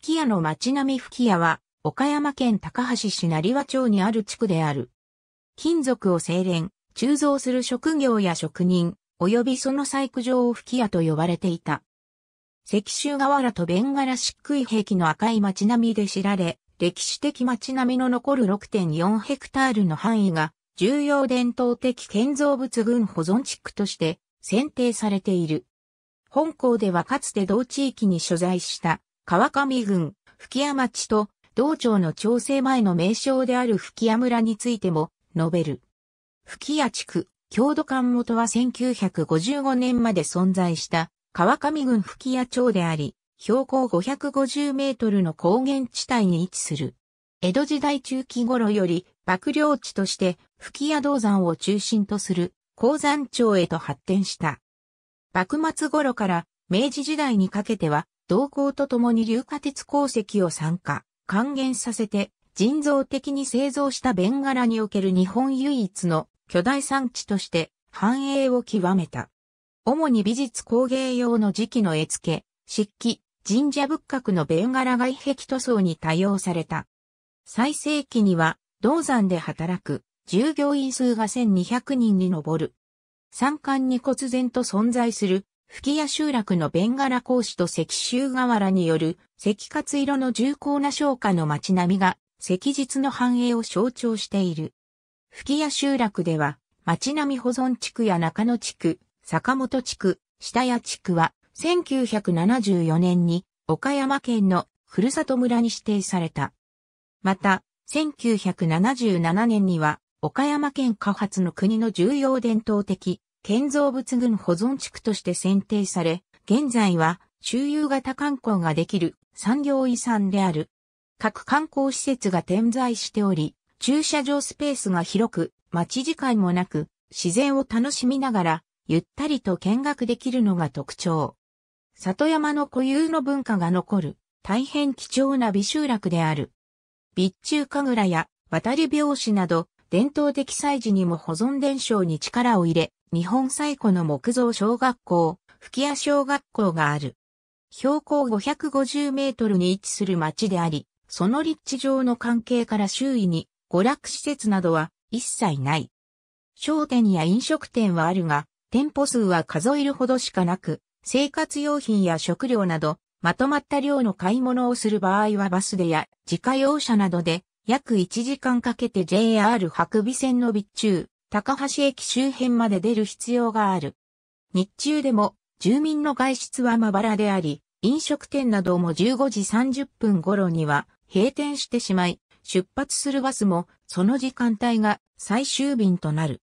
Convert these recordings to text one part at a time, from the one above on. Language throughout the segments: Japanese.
吹屋の町並み吹屋は、岡山県高橋市成和町にある地区である。金属を精錬、鋳造する職業や職人、及びその細工場を吹屋と呼ばれていた。石州河原と弁柄漆喰壁の赤い町並みで知られ、歴史的町並みの残る6.4ヘクタールの範囲が重要伝統的建造物群保存地区として選定されている。本校ではかつて同地域に所在した川上郡、吹屋町と同町の調整前の名称である吹屋村についても述べる。吹屋地区、郷土館元は1955年まで存在した川上郡吹屋町であり、標高550メートルの高原地帯に位置する。江戸時代中期頃より幕僚地として吹屋銅山を中心とする鉱山町へと発展した。幕末頃から明治時代にかけては銅鉱とともに硫化鉄鉱石を酸化、還元させて人造的に製造した弁柄における日本唯一の巨大産地として繁栄を極めた。主に美術工芸用の時期の絵付け、漆器、神社仏閣の弁柄外壁塗装に多用された。最盛期には、銅山で働く従業員数が1200人に上る。山間に忽然と存在する、吹屋集落の弁柄講師と石州河原による石活色の重厚な商家の街並みが石実の繁栄を象徴している。吹屋集落では、町並み保存地区や中野地区、坂本地区、下谷地区は、1974年に岡山県のふるさと村に指定された。また、1977年には、岡山県下発の国の重要伝統的建造物群保存地区として選定され、現在は周遊型観光ができる産業遺産である。各観光施設が点在しており、駐車場スペースが広く、待ち時間もなく、自然を楽しみながら、ゆったりと見学できるのが特徴。里山の固有の文化が残る、大変貴重な美集落である。備中神楽や渡り拍子など、伝統的祭事にも保存伝承に力を入れ、日本最古の木造小学校、吹屋小学校がある。標高550メートルに位置する町であり、その立地上の関係から周囲に娯楽施設などは一切ない。商店や飲食店はあるが、店舗数は数えるほどしかなく、生活用品や食料など、まとまった量の買い物をする場合はバスでや自家用車などで約1時間かけて JR 白尾線の備中、高橋駅周辺まで出る必要がある。日中でも住民の外出はまばらであり、飲食店なども15時30分頃には閉店してしまい、出発するバスもその時間帯が最終便となる。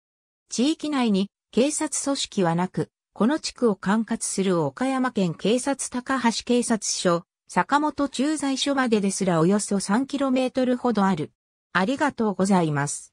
地域内に警察組織はなく、この地区を管轄する岡山県警察高橋警察署、坂本駐在所までですらおよそ 3km ほどある。ありがとうございます。